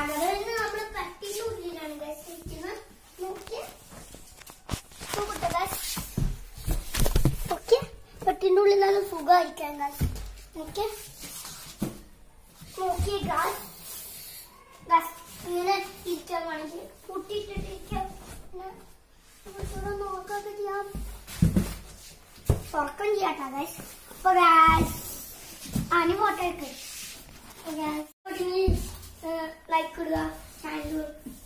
അടവെന്ന് നമ്മൾ പട്ടിന്റെ ഉള്ളിൽ നല്ല സുഖമായിരിക്കാം guys. നോക്കിയേ. ഗാസ് ഗാസ് ഇങ്ങനെ ഇരിക്കാൻ വേണമെങ്കിൽ പൂട്ടിയിട്ടിട്ടിരിക്കാം. നോക്കാതെ ചെയ്യാം തുറക്കം ചെയ്യാട്ടാ ഗാസ് അപ്പൊ ഗാസ് അനി like, share, and